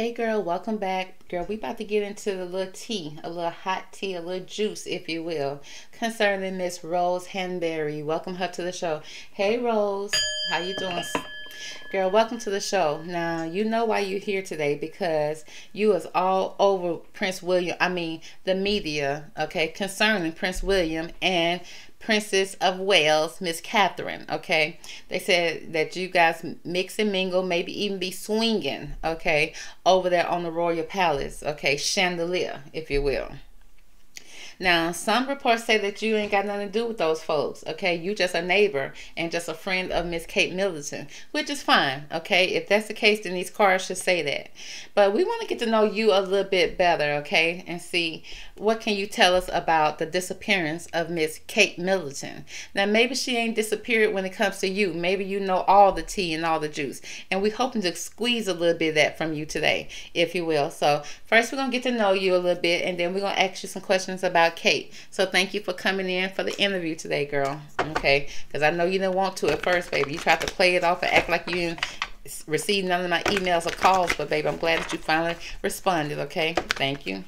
Hey girl, welcome back. Girl, we about to get into the little tea, a little hot tea, a little juice, if you will, concerning Miss Rose Hanbury. Welcome her to the show. Hey Rose, how you doing? Girl, welcome to the show. Now, you know why you're here today because you was all over Prince William, I mean, the media, okay, concerning Prince William and Princess of Wales, Miss Catherine, okay? They said that you guys mix and mingle, maybe even be swinging, okay, over there on the Royal Palace, okay, chandelier, if you will. Now, some reports say that you ain't got nothing to do with those folks, okay? You just a neighbor and just a friend of Miss Kate Middleton, which is fine, okay? If that's the case, then these cards should say that. But we want to get to know you a little bit better, okay? And see what can you tell us about the disappearance of Miss Kate Middleton. Now, maybe she ain't disappeared when it comes to you. Maybe you know all the tea and all the juice. And we're hoping to squeeze a little bit of that from you today, if you will. So first, we're going to get to know you a little bit, and then we're going to ask you some questions about about Kate. So thank you for coming in for the interview today, girl. Okay, because I know you didn't want to at first, baby. You tried to play it off and act like you didn't receive none of my emails or calls, but baby, I'm glad that you finally responded. Okay, thank you.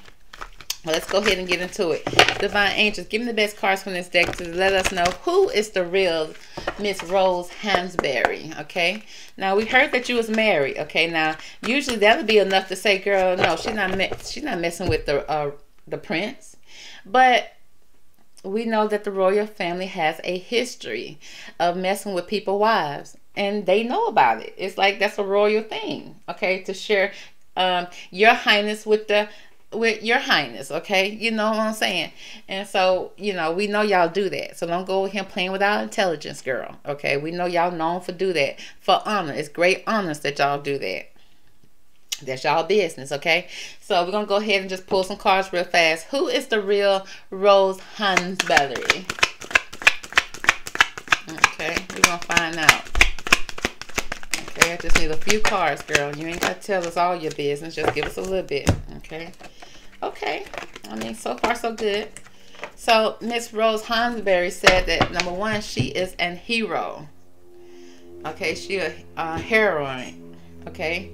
Well, let's go ahead and get into it. Divine Angels, give me the best cards from this deck to let us know who is the real Miss Rose Hansberry, okay? Now, we heard that you was married, okay? Now, usually that would be enough to say, girl, no, she's not she's not messing with the uh, the prince. But we know that the royal family has a history of messing with people's wives and they know about it. It's like that's a royal thing, okay, to share um, your highness with the with your highness, okay? You know what I'm saying? And so, you know, we know y'all do that. So don't go with him playing without intelligence, girl. Okay? We know y'all known for do that. For honor. It's great honors that y'all do that. That's y'all business, okay? So we're gonna go ahead and just pull some cards real fast. Who is the real Rose Hansberry? Okay, we're gonna find out. Okay, I just need a few cards, girl. You ain't gotta tell us all your business. Just give us a little bit, okay? Okay, I mean, so far so good. So Miss Rose Hansberry said that number one, she is an hero. Okay, she a, a heroine. Okay,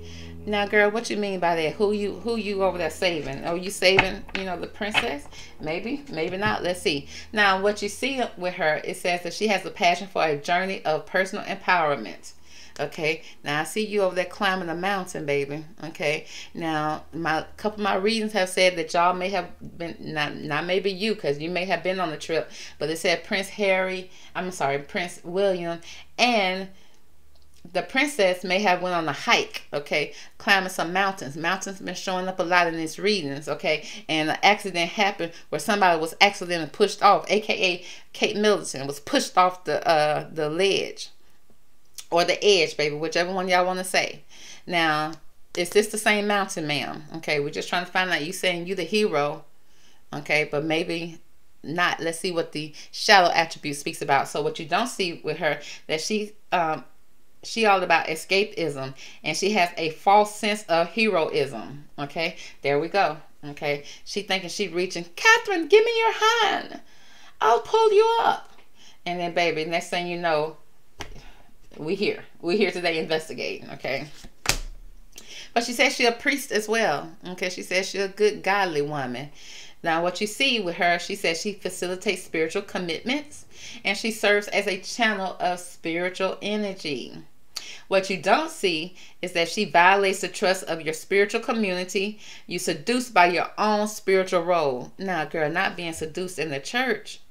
now, girl, what you mean by that? Who you who you over there saving? Are you saving, you know, the princess? Maybe, maybe not. Let's see. Now, what you see with her, it says that she has a passion for a journey of personal empowerment. Okay. Now I see you over there climbing a mountain, baby. Okay. Now my couple of my readings have said that y'all may have been not not maybe you because you may have been on the trip, but it said Prince Harry. I'm sorry, Prince William and the princess may have went on a hike, okay, climbing some mountains. Mountains been showing up a lot in these readings, okay, and an accident happened where somebody was accidentally pushed off, aka Kate Middleton was pushed off the uh the ledge or the edge, baby, whichever one y'all want to say. Now, is this the same mountain, ma'am? Okay, we're just trying to find out. You saying you the hero, okay, but maybe not. Let's see what the shadow attribute speaks about. So what you don't see with her that she um she all about escapism and she has a false sense of heroism okay? There we go okay? She thinking she reaching catherine give me your hand. I'll pull you up. And then baby next thing you know we here. We here today investigating okay? But she says she a priest as well okay? She says she a good godly woman now, what you see with her, she says she facilitates spiritual commitments and she serves as a channel of spiritual energy. What you don't see is that she violates the trust of your spiritual community. You seduced by your own spiritual role. Now, girl, not being seduced in the church.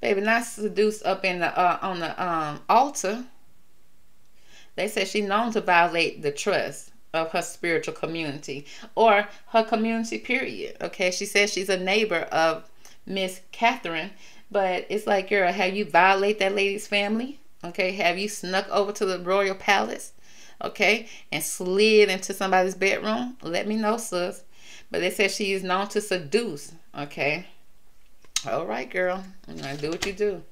Baby, not seduced up in the uh, on the um, altar. They said she known to violate the trust of her spiritual community or her community period. Okay, she says she's a neighbor of Miss Catherine, but it's like, girl, have you violate that lady's family? Okay, have you snuck over to the royal palace? Okay, and slid into somebody's bedroom? Let me know, sis. But they said she is known to seduce. Okay. All right, girl. Do what you do.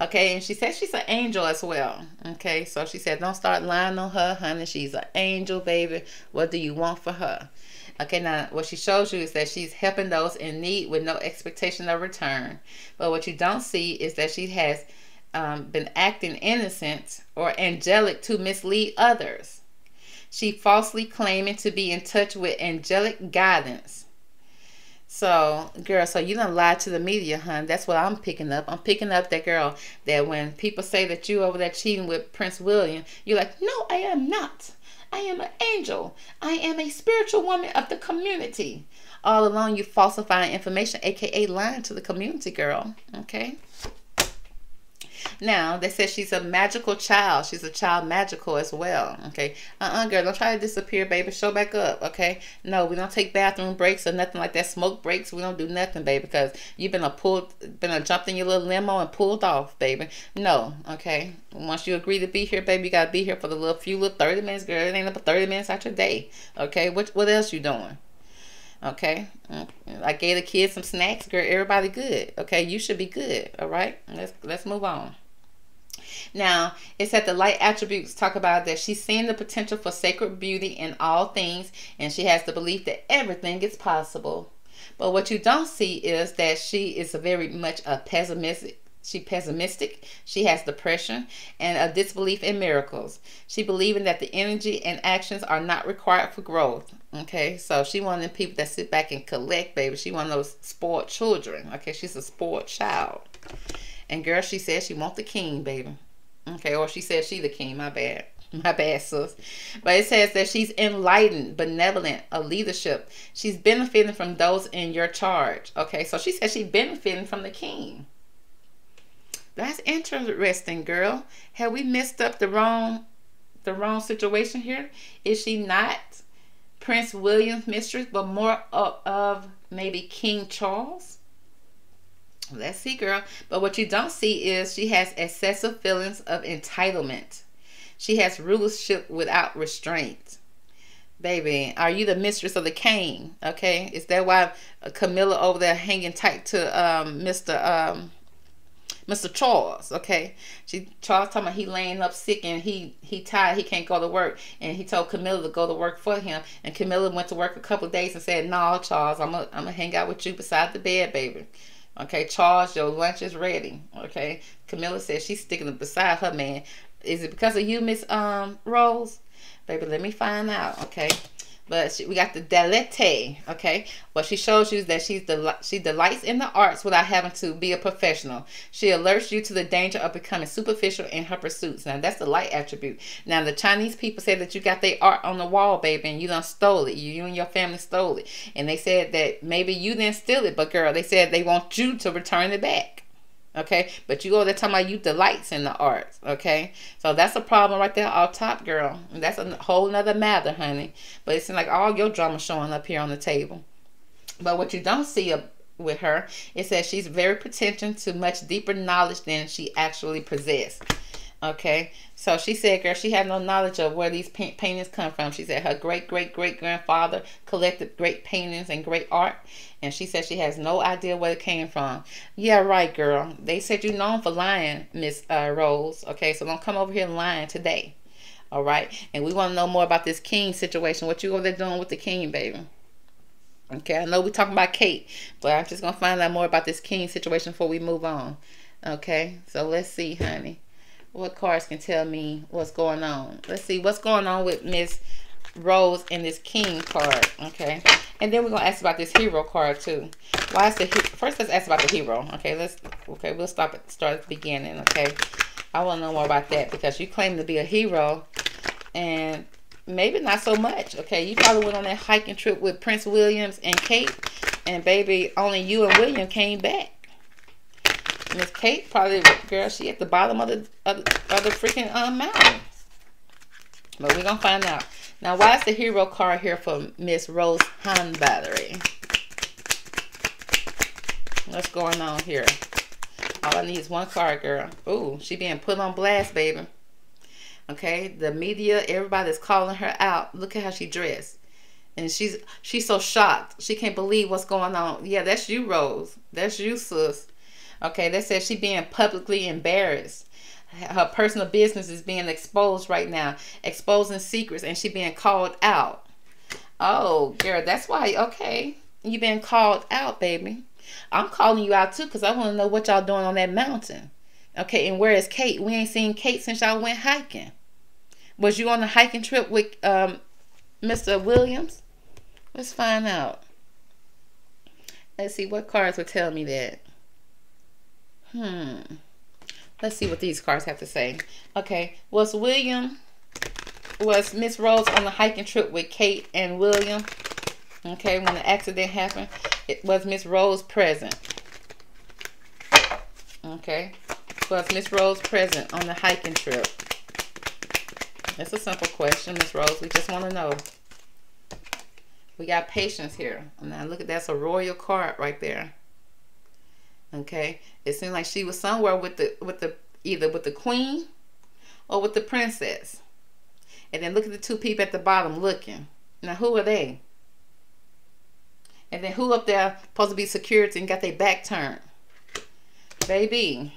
Okay, and she said she's an angel as well. Okay, so she said, don't start lying on her, honey. She's an angel, baby. What do you want for her? Okay, now what she shows you is that she's helping those in need with no expectation of return. But what you don't see is that she has um, been acting innocent or angelic to mislead others. She falsely claiming to be in touch with angelic guidance. So, girl, so you don't lie to the media, hun. That's what I'm picking up. I'm picking up that girl that when people say that you over there cheating with Prince William, you're like, no, I am not. I am an angel. I am a spiritual woman of the community. All along, you falsifying information, aka lying to the community, girl. Okay. Now, they said she's a magical child. She's a child magical as well. Okay. Uh-uh, girl. Don't try to disappear, baby. Show back up. Okay. No, we don't take bathroom breaks or nothing like that. Smoke breaks. We don't do nothing, baby, because you've been a pulled, been a jumped in your little limo and pulled off, baby. No. Okay. Once you agree to be here, baby, you got to be here for the little few little 30 minutes, girl. It ain't up 30 minutes out your day. Okay. What, what else you doing? Okay. Mm, I gave the kids some snacks, girl. Everybody good. Okay. You should be good. All right. Let's, let's move on. Now, it said the light attributes talk about that she's seeing the potential for sacred beauty in all things, and she has the belief that everything is possible. But what you don't see is that she is a very much a pessimistic. She pessimistic. She has depression and a disbelief in miracles. She believing that the energy and actions are not required for growth. Okay, so she one of them people that sit back and collect, baby. She one of those spoiled children. Okay, she's a spoiled child. And girl, she said she want the king, baby. Okay, or she says she the king. My bad. My bad, sis. But it says that she's enlightened, benevolent, a leadership. She's benefiting from those in your charge. Okay, so she says she's benefiting from the king. That's interesting, girl. Have we messed up the wrong the wrong situation here? Is she not Prince William's mistress, but more of, of maybe King Charles? Let's see, girl. But what you don't see is she has excessive feelings of entitlement. She has rulership without restraint. Baby, are you the mistress of the cane? Okay, is that why Camilla over there hanging tight to um, Mr. Um, Mr. Charles, okay? She Charles talking about he laying up sick and he he tired, he can't go to work. And he told Camilla to go to work for him. And Camilla went to work a couple days and said, No, Charles, I'm gonna I'm gonna hang out with you beside the bed, baby. Okay, Charles, your lunch is ready. Okay. Camilla says she's sticking beside her man. Is it because of you, Miss um Rose? Baby, let me find out. Okay. But she, we got the delete, okay? What she shows you that she's del- she delights in the arts without having to be a professional. She alerts you to the danger of becoming superficial in her pursuits. Now, that's the light attribute. Now, the Chinese people say that you got their art on the wall, baby, and you done stole it. You, you and your family stole it. And they said that maybe you didn't steal it, but girl, they said they want you to return it back okay? But you go there talking about you delights in the arts okay? So that's a problem right there all top girl. That's a whole nother matter honey. But it seems like all your drama showing up here on the table. But what you don't see with her is that she's very pretentious to much deeper knowledge than she actually possesses Okay, so she said, girl, she had no knowledge of where these paintings come from. She said her great great great grandfather collected great paintings and great art, and she said she has no idea where it came from. Yeah, right, girl. They said you're known for lying, Miss uh, Rose. Okay, so don't come over here lying today. All right, and we want to know more about this king situation. What you over there doing with the king, baby? Okay, I know we're talking about Kate, but I'm just gonna find out more about this king situation before we move on. Okay, so let's see, honey what cards can tell me what's going on. Let's see what's going on with Miss Rose and this King card. Okay. And then we're going to ask about this hero card too. Why is the first let's ask about the hero. Okay, let's okay, we'll stop at start at the beginning, okay? I want to know more about that because you claim to be a hero and maybe not so much. Okay, you probably went on that hiking trip with Prince Williams and Kate and baby only you and William came back. Miss Kate probably, girl, she at the bottom of the, of, of the freaking um, mountain. But we're going to find out. Now, why is the hero card here for Miss Rose Battery? What's going on here? All I need is one card, girl. Ooh, she being put on blast, baby. Okay, the media, everybody's calling her out. Look at how she dressed. And she's she's so shocked. She can't believe what's going on. Yeah, that's you, Rose. That's you, sis. Okay, that says she being publicly embarrassed. Her personal business is being exposed right now, exposing secrets, and she being called out. Oh, girl, that's why. Okay, you being called out, baby. I'm calling you out too, cause I want to know what y'all doing on that mountain. Okay, and where is Kate? We ain't seen Kate since y'all went hiking. Was you on a hiking trip with um, Mr. Williams? Let's find out. Let's see what cards would tell me that. Hmm. Let's see what these cards have to say. Okay. Was William, was Miss Rose on the hiking trip with Kate and William? Okay, when the accident happened, it was Miss Rose present. Okay. Was Miss Rose present on the hiking trip? That's a simple question, Miss Rose. We just want to know. We got patience here. Now look at that's a royal card right there. Okay. It seemed like she was somewhere with the with the either with the queen or with the princess. And then look at the two people at the bottom looking. Now who are they? And then who up there supposed to be security and got their back turned? Baby.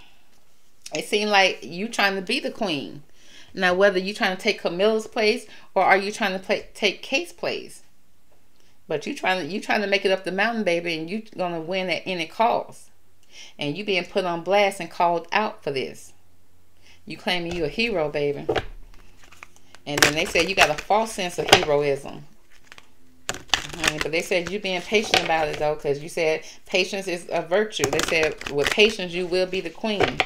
It seemed like you trying to be the queen. Now whether you trying to take Camilla's place or are you trying to play, take Kate's place? But you trying to you trying to make it up the mountain, baby, and you're gonna win at any cost. And you being put on blast and called out for this. You claiming you a hero, baby. And then they said you got a false sense of heroism. Uh-huh. But they said you being patient about it though, because you said patience is a virtue. They said with patience you will be the queen.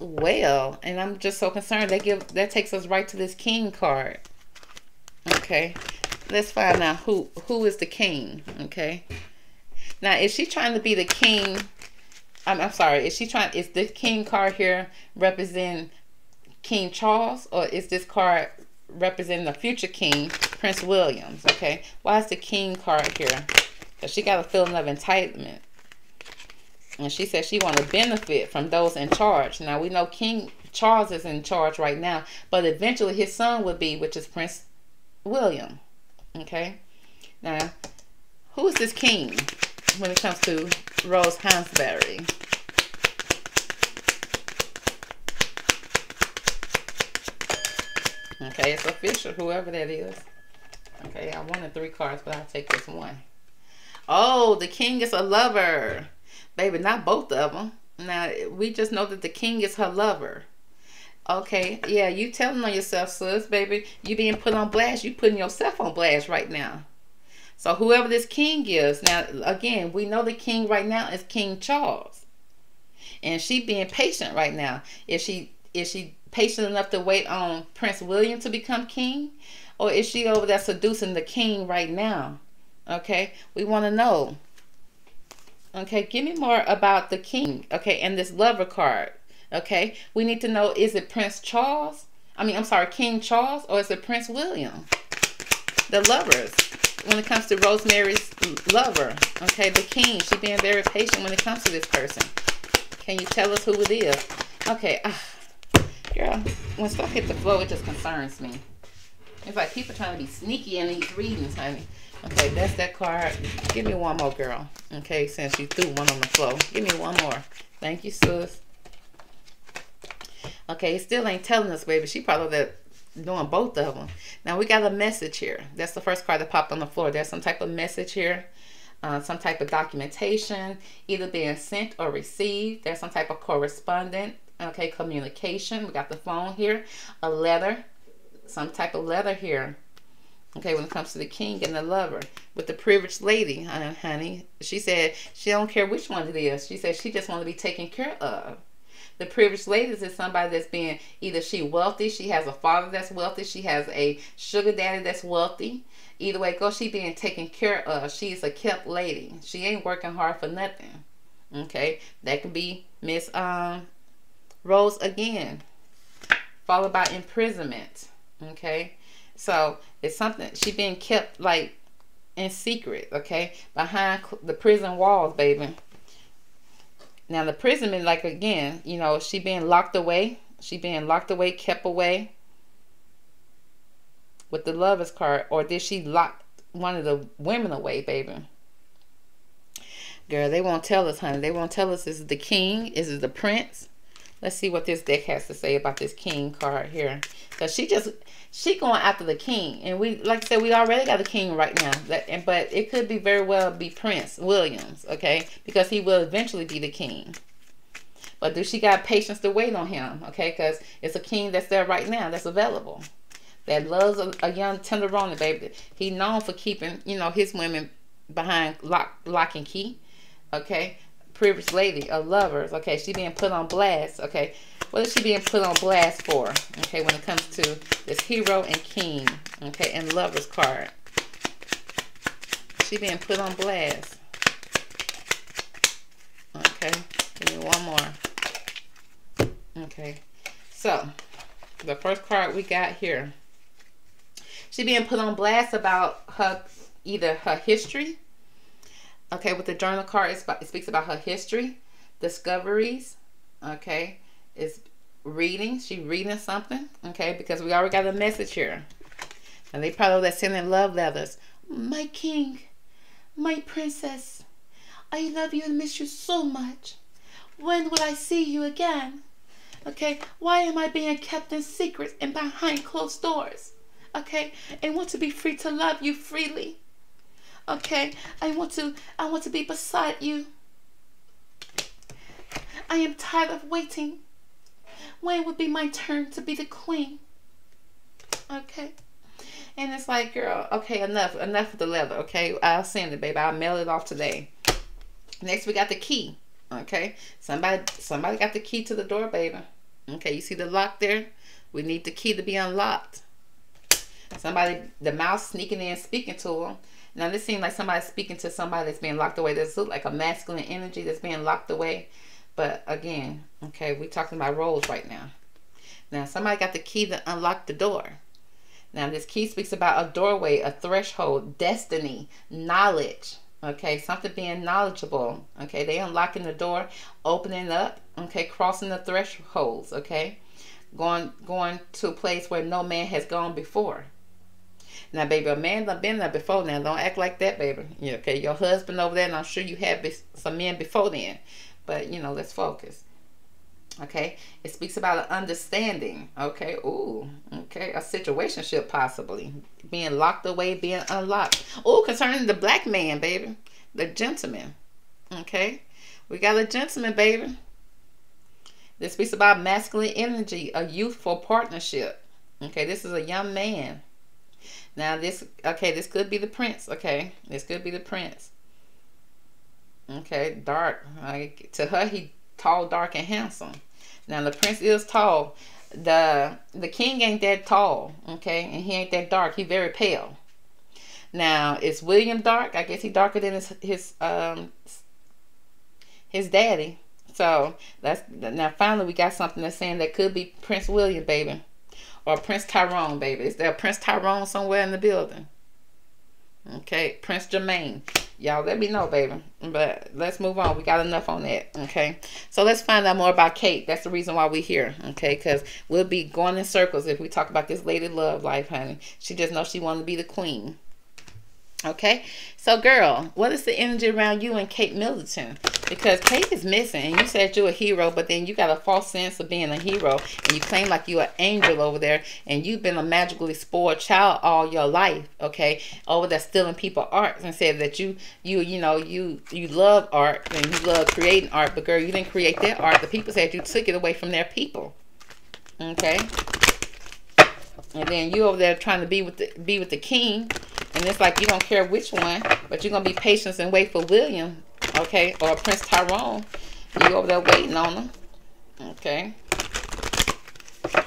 Well, and I'm just so concerned. They give that takes us right to this king card. Okay let's find out who who is the king. Okay. Now, is she trying to be the king? I'm, I'm sorry. Is she trying? Is this king card here represent King Charles, or is this card representing the future king, Prince Williams? Okay. Why is the king card here? Because she got a feeling of entitlement. And she said she want to benefit from those in charge. Now, we know King Charles is in charge right now, but eventually his son would be, which is Prince William. Okay. Now, who is this king when it comes to Rose Hansberry? Okay, it's official, whoever that is. Okay, I wanted three cards, but I'll take this one. Oh, the king is a lover. Baby, not both of them. Now, we just know that the king is her lover. Okay, yeah, you telling on yourself, sis, baby. You being put on blast. You putting yourself on blast right now. So whoever this king is, now again, we know the king right now is King Charles. And she being patient right now. Is she is she patient enough to wait on Prince William to become king? Or is she over there seducing the king right now? Okay, we want to know. Okay, give me more about the king. Okay, and this lover card. Okay, we need to know is it Prince Charles? I mean, I'm sorry, King Charles, or is it Prince William? The lovers, when it comes to Rosemary's lover, okay, the king, she being very patient when it comes to this person. Can you tell us who it is? Okay, uh, girl, when stuff hit the floor, it just concerns me. It's like people trying to be sneaky in these readings, honey. Okay, that's that card. Give me one more, girl. Okay, since you threw one on the floor. Give me one more. Thank you, sis. Okay, still ain't telling us, baby. She probably that doing both of them. Now we got a message here. That's the first card that popped on the floor. There's some type of message here. Uh, some type of documentation either being sent or received. There's some type of correspondent, okay, communication. We got the phone here, a letter, some type of letter here. Okay, when it comes to the king and the lover. With the privileged lady, honey, she said she don't care which one it is. She said she just want to be taken care of. The privileged ladies is somebody that's being either she wealthy, she has a father that's wealthy, she has a sugar daddy that's wealthy. Either way, go she being taken care of. She's a kept lady. She ain't working hard for nothing. Okay, that could be Miss um Rose again, followed by imprisonment. Okay, so it's something she being kept like in secret. Okay, behind the prison walls, baby. Now the imprisonment, like again, you know, she being locked away. She being locked away, kept away with the lover's card. Or did she lock one of the women away, baby? Girl, they won't tell us, honey. They won't tell us is it the king? Is it the prince? Let's see what this deck has to say about this king card here. Because she just, she going after the king. And we, like I said, we already got the king right now. That, and, but it could be very well be Prince Williams, okay? Because he will eventually be the king. But do she got patience to wait on him, okay? Because it's a king that's there right now that's available. that loves a, a young tenderoni, baby. He known for keeping, you know, his women behind lock, lock and key. Okay, previous lady of lovers. Okay, she being put on blast. Okay, what is she being put on blast for? Okay, when it comes to this hero and king. Okay, and lovers card. She being put on blast. Okay, give me one more. Okay, so the first card we got here. She being put on blast about her either her history. Okay, with the journal card, it speaks about her history, discoveries. Okay, it's reading. She reading something. Okay, because we already got a message here. And they probably that sending love letters. My king, my princess, I love you and miss you so much. When will I see you again? Okay, why am I being kept in secret and behind closed doors? Okay, and want to be free to love you freely. Okay, I want to I want to be beside you. I am tired of waiting. When would be my turn to be the queen? Okay. And it's like, girl, okay, enough, enough of the leather, okay? I'll send it, baby. I'll mail it off today. Next, we got the key, okay? Somebody, somebody got the key to the door, baby. Okay, you see the lock there? We need the key to be unlocked. Somebody, the mouse sneaking in, speaking to them. Now, this seems like somebody speaking to somebody that's being locked away. This look like a masculine energy that's being locked away. But again, okay, we're talking about roles right now. Now, somebody got the key to unlock the door. Now, this key speaks about a doorway, a threshold, destiny, knowledge. Okay, something being knowledgeable. Okay, they unlocking the door, opening up. Okay, crossing the thresholds. Okay, going going to a place where no man has gone before. Now, baby, a man done been there before now. Don't act like that, baby. Yeah, okay, your husband over there, and I'm sure you had some men before then. But, you know, let's focus. Okay, it speaks about an understanding. Okay, ooh, okay, a situationship possibly being locked away, being unlocked. Oh, concerning the black man, baby, the gentleman. Okay, we got a gentleman, baby. This speaks about masculine energy, a youthful partnership. Okay, this is a young man. Now this, okay, this could be the prince. Okay, this could be the prince. Okay, dark. Like, to her, he tall, dark, and handsome. Now the prince is tall. The the king ain't that tall, okay, and he ain't that dark. He very pale. Now is William dark? I guess he darker than his his um his daddy. So that's now finally we got something that's saying that could be Prince William, baby, or Prince Tyrone, baby. Is there Prince Tyrone somewhere in the building? Okay, Prince Jermaine. Y'all let me know, baby. But let's move on. We got enough on that. Okay. So let's find out more about Kate. That's the reason why we're here. Okay. Because we'll be going in circles if we talk about this lady love life, honey. She just knows she wants to be the queen. Okay, so girl, what is the energy around you and Kate Middleton? Because Kate is missing, and you said you're a hero, but then you got a false sense of being a hero, and you claim like you're an angel over there, and you've been a magically spoiled child all your life. Okay, over there stealing people arts, and said that you, you, you know, you, you love art and you love creating art, but girl, you didn't create that art. The people said you took it away from their people. Okay, and then you over there trying to be with the be with the king and it's like you don't care which one, but you're going to be patient and wait for William, okay, or Prince Tyrone. You over there waiting on them, okay.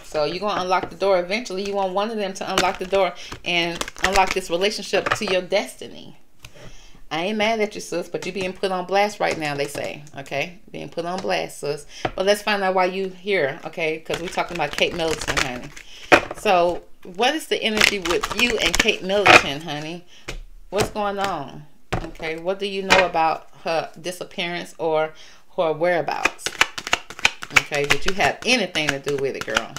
So you're going to unlock the door eventually. You want one of them to unlock the door and unlock this relationship to your destiny. I ain't mad at you, sis, but you're being put on blast right now, they say. Okay? Being put on blast, sis. But let's find out why you here, okay? Because we're talking about Kate Middleton, honey. So, what is the energy with you and Kate Middleton, honey? What's going on? Okay, what do you know about her disappearance or her whereabouts? Okay, did you have anything to do with it, girl?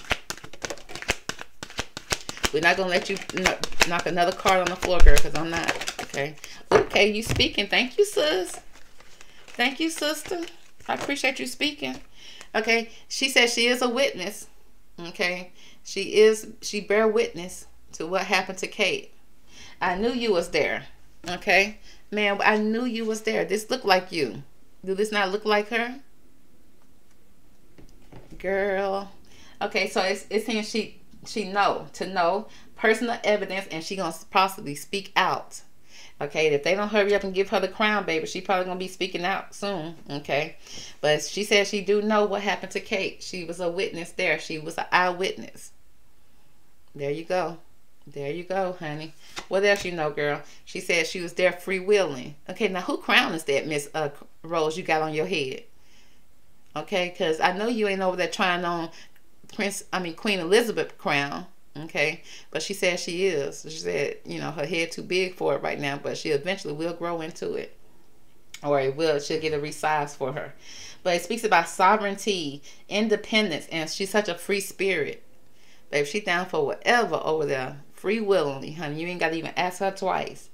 We're not going to let you knock another card on the floor, girl, because I'm not. Okay. Okay, you speaking. Thank you, sis. Thank you, sister. I appreciate you speaking. Okay, she says she is a witness. Okay, she is, she bear witness to what happened to Kate. I knew you was there. Okay? Man, I knew you was there. This look like you. Do this not look like her? Girl. Okay, so it's, it's saying she she know to know personal evidence and she gonna possibly speak out. Okay, if they don't hurry up and give her the crown, baby, she probably gonna be speaking out soon. Okay, but she said she do know what happened to Kate. She was a witness there. She was an eyewitness. There you go. There you go, honey. What else you know, girl? She said she was there free willing. Okay, now who crown is that, Miss uh, Rose, you got on your head? Okay, because I know you ain't over there trying on Prince, I mean Queen Elizabeth crown. Okay, but she said she is. She said, you know, her head too big for it right now, but she eventually will grow into it. Or it will, she'll get a resize for her. But it speaks about sovereignty, independence, and she's such a free spirit. Babe, she down for whatever over there free willingly, honey. You ain't got to even ask her twice.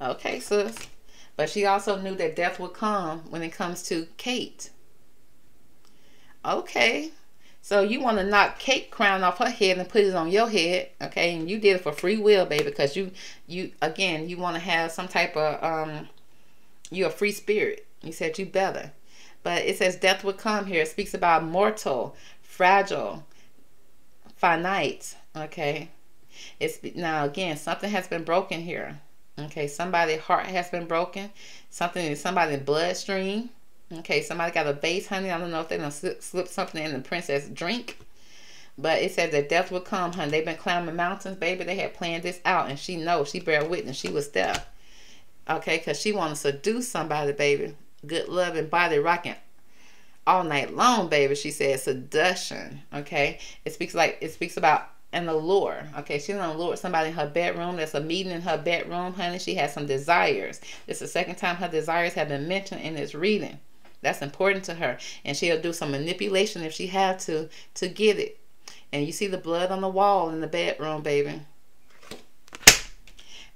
Okay, sis. But she also knew that death would come when it comes to Kate. Okay. So you want to knock Kate crown off her head and put it on your head, okay? And you did it for free will, baby, because you, you again, you want to have some type of, um, you're a free spirit. You said you better. But it says death would come here. It speaks about mortal, fragile, finite, okay? It's now again something has been broken here. Okay, somebody's heart has been broken. Something in somebody's bloodstream. Okay, somebody got a base, honey. I don't know if they don't slip, slip something in the princess drink. But it said that death would come, honey. They've been climbing mountains, baby. They had planned this out, and she knows. She bear witness. She was there. Okay, because she wanted to seduce somebody, baby. Good love and body rocking all night long, baby. She said seduction. Okay, it speaks like it speaks about an allure. Okay, she's gonna allure somebody in her bedroom. There's a meeting in her bedroom, honey. She has some desires. It's the second time her desires have been mentioned in this reading. That's important to her, and she'll do some manipulation if she have to to get it. And you see the blood on the wall in the bedroom, baby.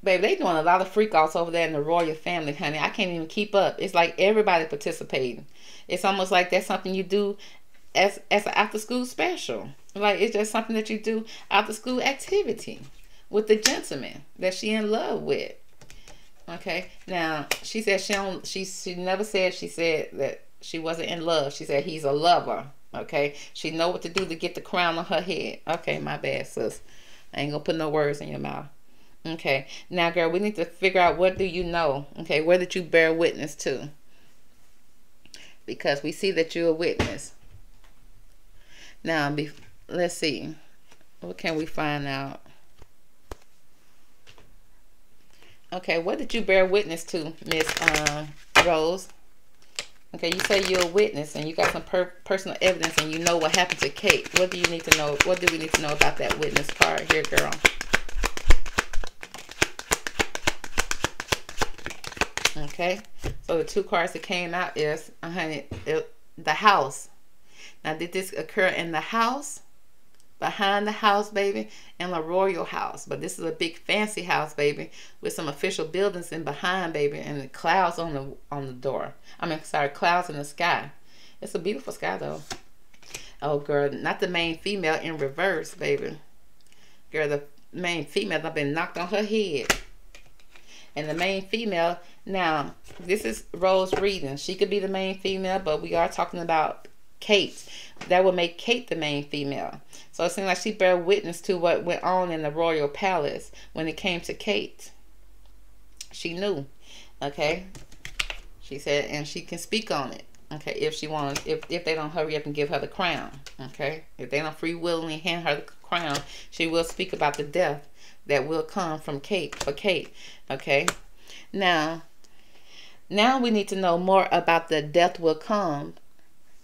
Baby, they doing a lot of freak freakouts over there in the royal family, honey. I can't even keep up. It's like everybody participating. It's almost like that's something you do as as an after school special. Like it's just something that you do after school activity with the gentleman that she in love with. Okay. Now she said she don't she she never said she said that she wasn't in love. She said he's a lover. Okay. She know what to do to get the crown on her head. Okay, my bad, sis. I ain't gonna put no words in your mouth. Okay. Now, girl, we need to figure out what do you know. Okay, where did you bear witness to? Because we see that you're a witness. Now, be, let's see. What can we find out? Okay, what did you bear witness to, Miss uh, Rose? Okay, you say you're a witness and you got some per personal evidence and you know what happened to Kate. What do you need to know? What do we need to know about that witness card here, girl? Okay, so the two cards that came out is, uh, honey, it, the house. Now, did this occur in the house? Behind the house, baby, and the royal house. But this is a big fancy house, baby, with some official buildings in behind, baby, and the clouds on the on the door. I mean, sorry, clouds in the sky. It's a beautiful sky, though. Oh, girl, not the main female in reverse, baby. Girl, the main female I've been knocked on her head. And the main female, now, this is Rose reading. She could be the main female, but we are talking about Kate. That would make Kate the main female. So it seems like she bear witness to what went on in the royal palace when it came to Kate. She knew. Okay. She said, and she can speak on it. Okay, if she wants, if, if they don't hurry up and give her the crown. Okay, if they don't free willingly hand her the crown, she will speak about the death that will come from Kate for Kate. Okay, now, now we need to know more about the death will come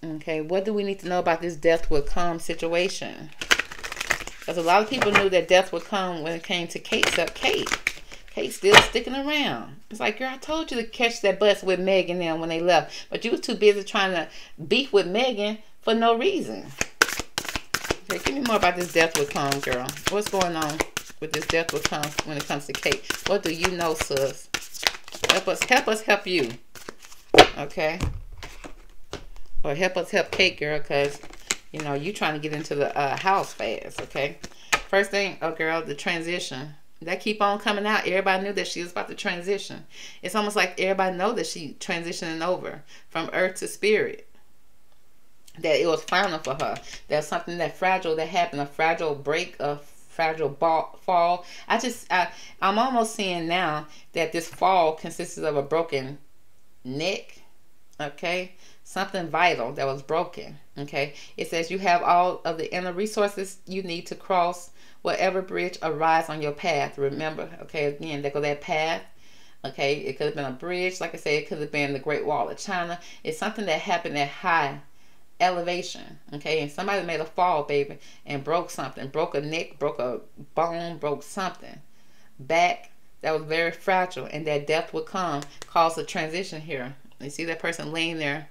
Okay, what do we need to know about this death will come situation? Because a lot of people knew that death would come when it came to Kate, except Kate. Kate's still sticking around. It's like, girl, I told you to catch that bus with Megan them when they left. But you was too busy trying to beef with Megan for no reason. Okay, give me more about this death will come, girl. What's going on with this death will come when it comes to Kate? What do you know, sis? Help us, help us help you. Okay or help us help Kate, girl, because, you know, you trying to get into the uh, house fast, okay? First thing, oh, girl, the transition. That keep on coming out. Everybody knew that she was about to transition. It's almost like everybody know that she transitioning over from earth to spirit. That it was final for her. There's something that fragile that happened, a fragile break, a fragile ball, fall. I just, I, I'm almost seeing now that this fall consists of a broken neck, okay? Something vital that was broken, okay? It says you have all of the inner resources you need to cross whatever bridge arise on your path. Remember, okay, again, there go that path. Okay, it could have been a bridge. Like I said, it could have been the Great Wall of China. It's something that happened at high elevation. Okay, and somebody made a fall, baby, and broke something. Broke a neck, broke a bone, broke something. Back that was very fragile, and that death would come, cause a transition here. You see that person laying there.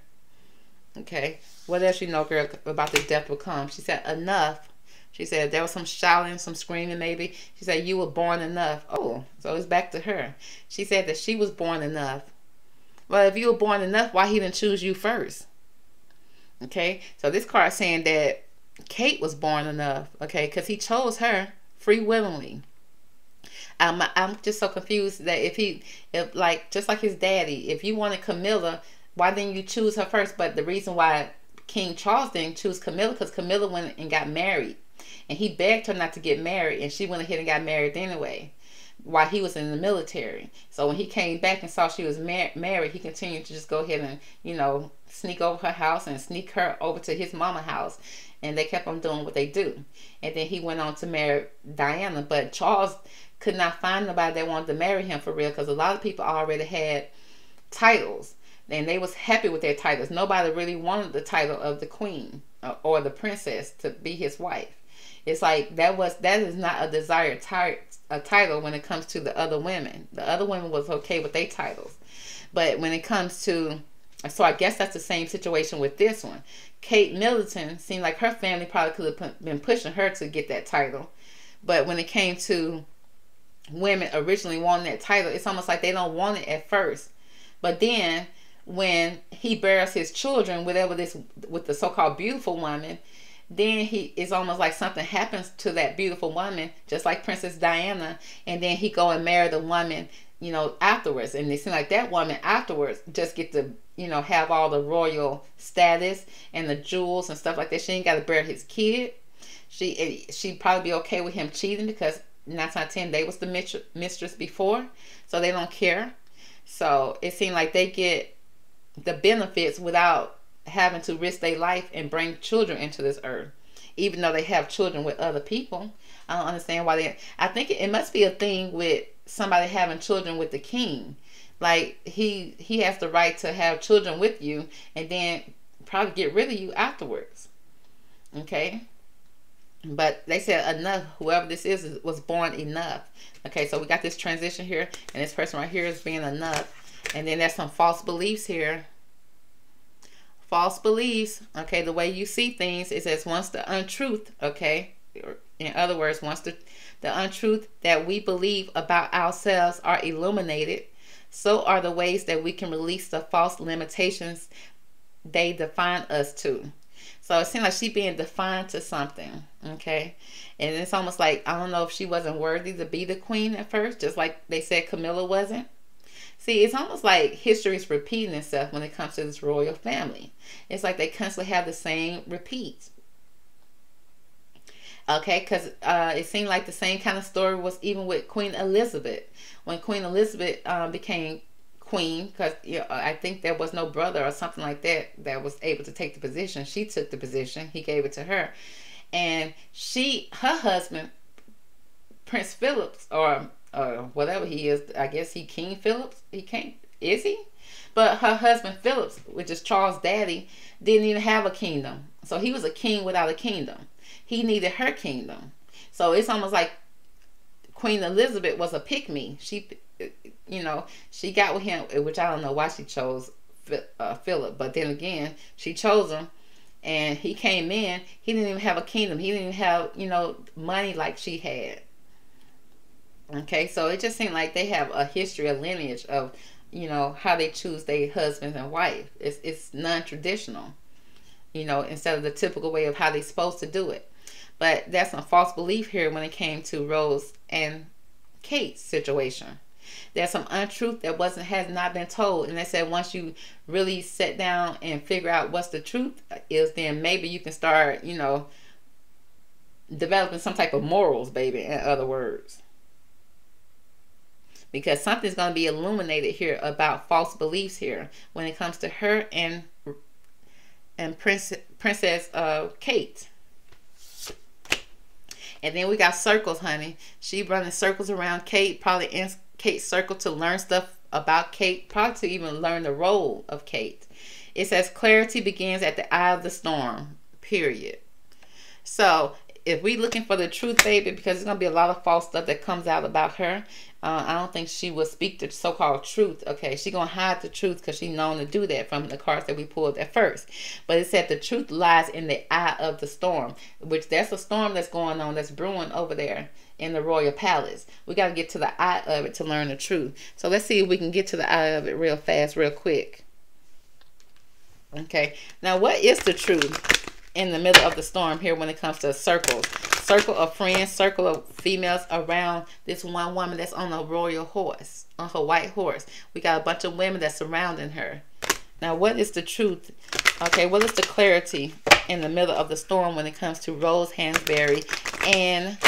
Okay, what else you know, girl, about the death will come? She said, enough she said there was some shouting, some screaming maybe. She said you were born enough. Oh, so it's back to her. She said that she was born enough. Well, if you were born enough, why he didn't choose you first? Okay, so this card saying that Kate was born enough. Okay, because he chose her free willingly. I'm I'm just so confused that if he if like just like his daddy, if you wanted Camilla, why didn't you choose her first? But the reason why King Charles didn't choose Camilla because Camilla went and got married and he begged her not to get married, and she went ahead and got married anyway while he was in the military. So when he came back and saw she was mar- married, he continued to just go ahead and, you know, sneak over her house and sneak her over to his mama house. And they kept on doing what they do. And then he went on to marry Diana. But Charles could not find nobody that wanted to marry him for real because a lot of people already had titles. And they was happy with their titles. Nobody really wanted the title of the queen uh, or the princess to be his wife. It's like that was that is not a desired a title when it comes to the other women. The other women was okay with their titles, but when it comes to so I guess that's the same situation with this one. Kate Middleton seemed like her family probably could have been pushing her to get that title, but when it came to women originally wanting that title, it's almost like they don't want it at first, but then when he bears his children, whatever this with the so-called beautiful woman, then he it's almost like something happens to that beautiful woman, just like Princess Diana, and then he go and marry the woman, you know, afterwards. And it seems like that woman afterwards just get to, you know, have all the royal status and the jewels and stuff like that. She ain't got to bear his kid. She eh, she'd probably be okay with him cheating because nine times ten they was the mistress before, so they don't care. So it seemed like they get the benefits without having to risk their life and bring children into this earth, even though they have children with other people. I don't understand why they. I think it, must be a thing with somebody having children with the king. Like he he has the right to have children with you and then probably get rid of you afterwards. Okay. But they said enough. Whoever this is was born enough. Okay, so we got this transition here, and this person right here is being enough. And then there's some false beliefs here false beliefs, okay, the way you see things is as once the untruth, okay, in other words, once the, the untruth that we believe about ourselves are illuminated, so are the ways that we can release the false limitations they define us to. So it seems like she being defined to something, okay? And it's almost like, I don't know if she wasn't worthy to be the queen at first, just like they said Camilla wasn't. See, it's almost like history is repeating itself when it comes to this royal family. It's like they constantly have the same repeats. Okay, because uh, it seemed like the same kind of story was even with Queen Elizabeth. When Queen Elizabeth um, became queen, because you know, I think there was no brother or something like that that was able to take the position. She took the position. He gave it to her, and she, her husband, Prince Phillips, or uh, whatever he is. I guess he King Phillips. He can't. Is he? But her husband Phillips, which is Charles' daddy, didn't even have a kingdom. So he was a king without a kingdom. He needed her kingdom. So it's almost like Queen Elizabeth was a pick me. She, you know, she got with him, which I don't know why she chose uh, Philip. But then again, she chose him and he came in. He didn't even have a kingdom. He didn't even have, you know, money like she had. Okay, so it just seemed like they have a history, a lineage of, you know, how they choose their husbands and wife. It's it's non-traditional, you know, instead of the typical way of how they're supposed to do it. But that's a false belief here when it came to Rose and Kate's situation. There's some untruth that wasn't has not been told, and they said once you really sit down and figure out what's the truth is, then maybe you can start, you know, developing some type of morals, baby, in other words. Because something's going to be illuminated here about false beliefs here when it comes to her and and Prince, Princess uh, Kate. And then we got circles, honey. She running circles around Kate, probably in Kate's circle to learn stuff about Kate, probably to even learn the role of Kate. It says clarity begins at the eye of the storm, period. So if we looking for the truth, baby, because there's gonna be a lot of false stuff that comes out about her. Uh, I don't think she will speak the so-called truth. Okay, she gonna hide the truth because she known to do that from the cards that we pulled at first. But it said the truth lies in the eye of the storm, which that's a storm that's going on, that's brewing over there in the royal palace. We got to get to the eye of it to learn the truth. So let's see if we can get to the eye of it real fast, real quick. Okay, now what is the truth? In the middle of the storm here when it comes to circles. Circle of friends, circle of females around this one woman that's on a royal horse, on her white horse. We got a bunch of women that's surrounding her. Now, what is the truth? Okay, what is the clarity in the middle of the storm when it comes to Rose Hansberry and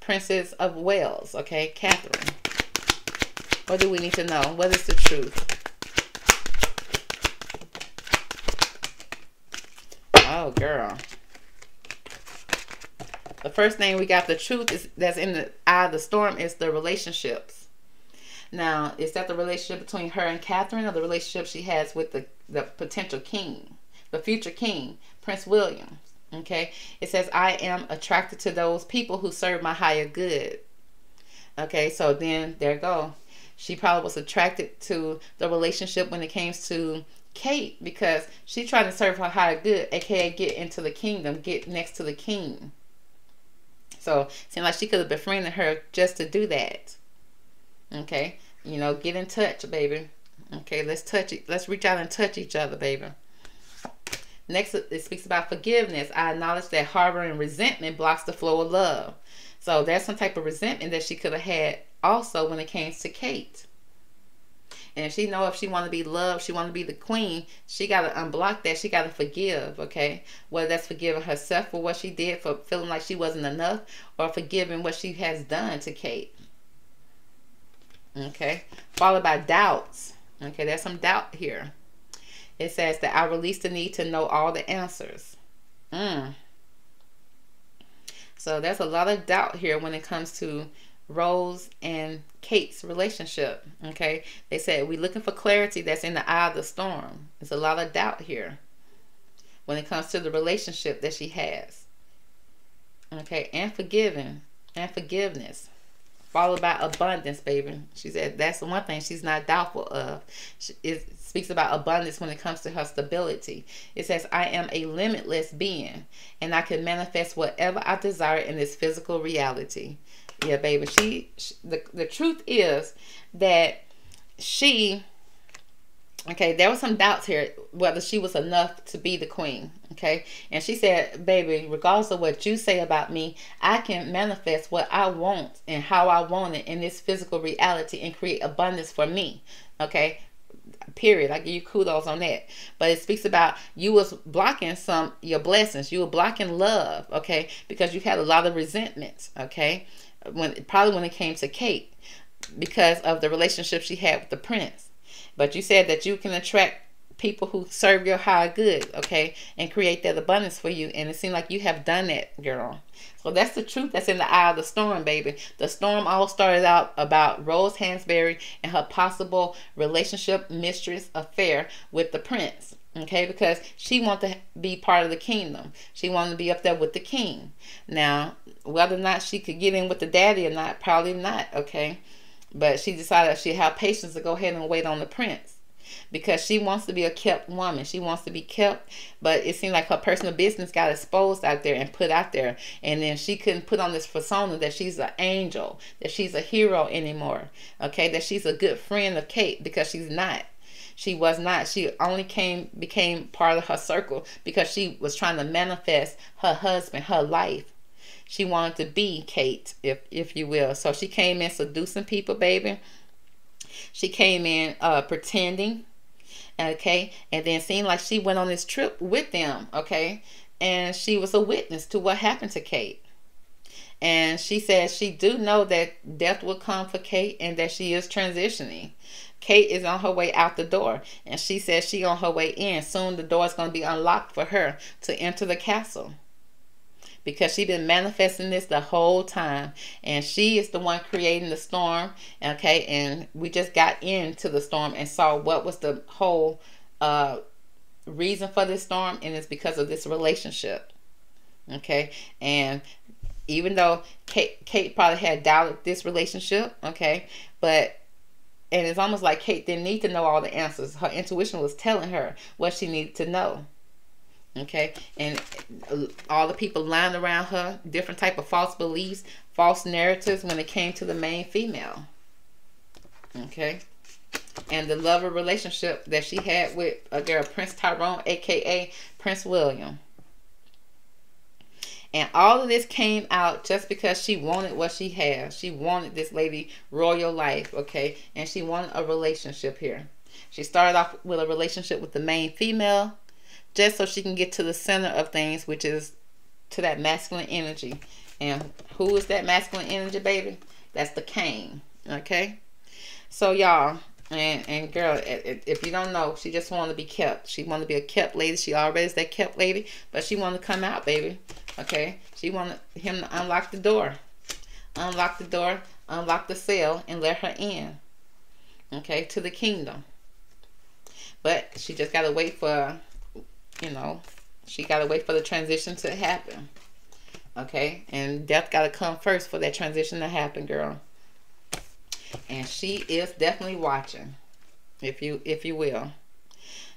Princess of Wales? Okay, Catherine. What do we need to know? What is the truth? Oh, girl. The first thing we got the truth is that's in the eye of the storm is the relationships. Now, is that the relationship between her and Catherine or the relationship she has with the, the potential king, the future king, Prince William? Okay. It says, I am attracted to those people who serve my higher good. Okay. So then there go. She probably was attracted to the relationship when it came to Kate because she's trying to serve her higher good, aka get into the kingdom, get next to the king. So it seemed like she could have befriended her just to do that. Okay, you know, get in touch, baby. Okay, let's touch it. Let's reach out and touch each other, baby. Next, it speaks about forgiveness. I acknowledge that harboring resentment blocks the flow of love. So there's some type of resentment that she could have had also when it came to Kate. And if she know if she want to be loved, she want to be the queen, she got to unblock that. She got to forgive, okay? Whether that's forgiving herself for what she did, for feeling like she wasn't enough, or forgiving what she has done to Kate. Okay? Followed by doubts. Okay, there's some doubt here. It says that I release the need to know all the answers. Mm. So there's a lot of doubt here when it comes to Rose and Kate's relationship. Okay, they said we're looking for clarity that's in the eye of the storm. There's a lot of doubt here when it comes to the relationship that she has. Okay, and forgiving and forgiveness, followed by abundance, baby. She said that's the one thing she's not doubtful of. It speaks about abundance when it comes to her stability. It says, I am a limitless being, and I can manifest whatever I desire in this physical reality. Yeah, baby. She, she the the truth is that she okay there was some doubts here whether she was enough to be the queen okay? And she said baby regardless of what you say about me i can manifest what i want and how i want it in this physical reality and create abundance for me okay? Period. I give you kudos on that. But it speaks about you was blocking some your blessings. You were blocking love okay? Because you had a lot of resentments okay when probably when it came to Kate because of the relationship she had with the prince. But you said that you can attract people who serve your high good, okay, and create that abundance for you. And it seems like you have done that, girl. So that's the truth that's in the eye of the storm, baby. The storm all started out about Rose Hansberry and her possible relationship, mistress, affair with the prince okay? Because she wanted to be part of the kingdom. She wanted to be up there with the king. Now whether or not she could get in with the daddy or not probably not okay? But she decided she had patience to go ahead and wait on the prince because she wants to be a kept woman. She wants to be kept but it seemed like her personal business got exposed out there and put out there. And then she couldn't put on this persona that she's an angel that she's a hero anymore okay? That she's a good friend of kate because she's not she was not. She only came became part of her circle because she was trying to manifest her husband, her life. She wanted to be Kate, if if you will. So she came in seducing people, baby. She came in uh, pretending, okay, and then seemed like she went on this trip with them, okay. and she was a witness to what happened to Kate. And she says she do know that death will come for Kate and that she is transitioning. Kate is on her way out the door, and she says she on her way in. Soon the door is going to be unlocked for her to enter the castle. Because she been manifesting this the whole time and she is the one creating the storm okay? And we just got into the storm and saw what was the whole uh reason for this storm and it's because of this relationship okay? And even though kate kate probably had doubted this relationship okay? But and it's almost like kate didn't need to know all the answers. Her intuition was telling her what she needed to know. Okay? And uh, all the people lying around her different type of false beliefs false narratives when it came to the main female. Okay? And the lover relationship that she had with a girl prince tyrone aka prince william and all of this came out just because she wanted what she has she wanted this lady royal life okay and she wanted a relationship here she started off with a relationship with the main female just so she can get to the center of things, which is to that masculine energy. And who is that masculine energy, baby? That's the cane. Okay? So, y'all, and, and girl, if you don't know, she just want to be kept. She want to be a kept lady. She already is that kept lady, but she want to come out, baby. Okay? She want him to unlock the door. Unlock the door, unlock the cell, and let her in. Okay? To the kingdom. But she just got to wait for you know, she got to wait for the transition to happen. Okay? And death got to come first for that transition to happen, girl. And she is definitely watching, if you if you will.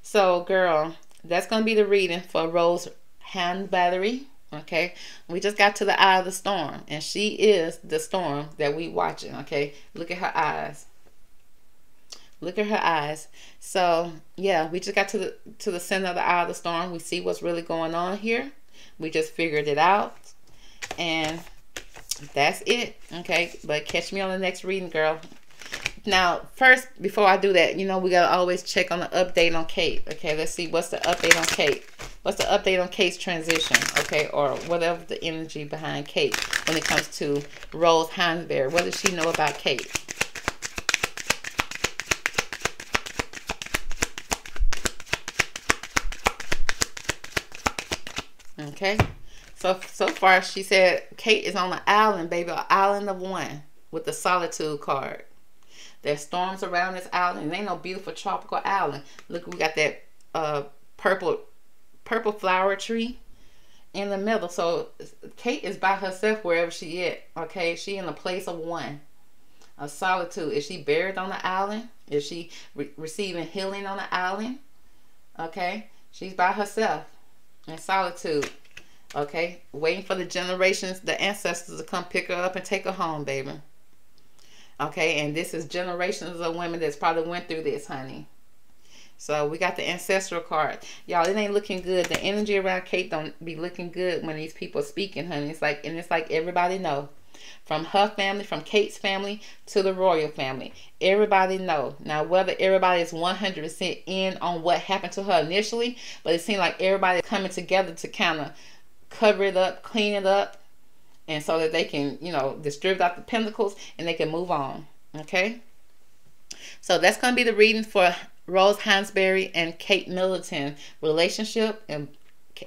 So, girl, that's to be the reading for Rose hand battery Okay, we just got to the eye of the storm, and she is the storm that we watching. Okay, look at her eyes. Look at her eyes. So yeah, we just got to the to the center of the eye of the storm. We see what's really going on here. We just figured it out. And that's it. Okay. But catch me on the next reading, girl. Now, first, before I do that, you know, we got to always check on the update on Kate. Okay, let's see what's the update on Kate. What's the update on Kate's transition, okay, or whatever the energy behind Kate when it comes to Rose Hansberry. What does she know about Kate? Okay. So so far she said Kate is on the island, baby, an island of one with the solitude card. There's storms around this island. And ain't no beautiful tropical island. Look, we got that uh purple purple flower tree in the middle. So Kate is by herself wherever she is. Okay, she in a place of one, a solitude. Is she buried on the island? Is she re receiving healing on the island? Okay, she's by herself in solitude. Okay, waiting for the generations, the ancestors to come pick her up and take her home, baby. Okay, and this is generations of women that's probably went through this, honey. So we got the ancestral card. Y'all, it ain't looking good. The energy around Kate don't be looking good when these people speaking, honey. It's like, and it's like everybody know. From her family, from Kate's family to the royal family. Everybody know. Now, whether everybody is 100% in on what happened to her initially, but it seems like everybody coming together to kind of cover it up, clean it up, and so that they can, you know, distribute out the pentacles and they can move on. Okay? So that's going to be the reading for Rose Hansberry and Kate Middleton relationship and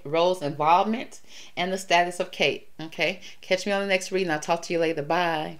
Rose involvement and the status of Kate. Okay? Catch me on the next reading. I'll talk to you later. Bye.